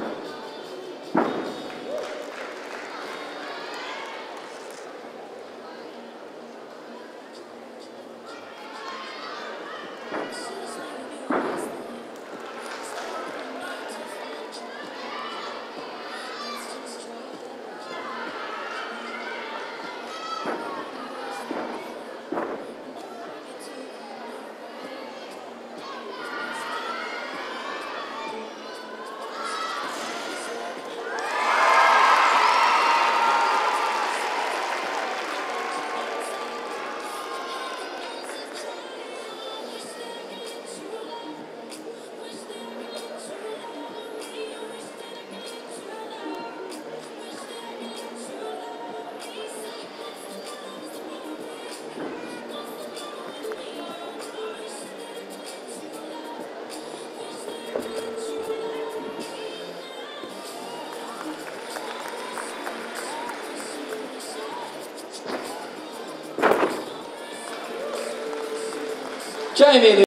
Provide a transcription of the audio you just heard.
Christ. Jamie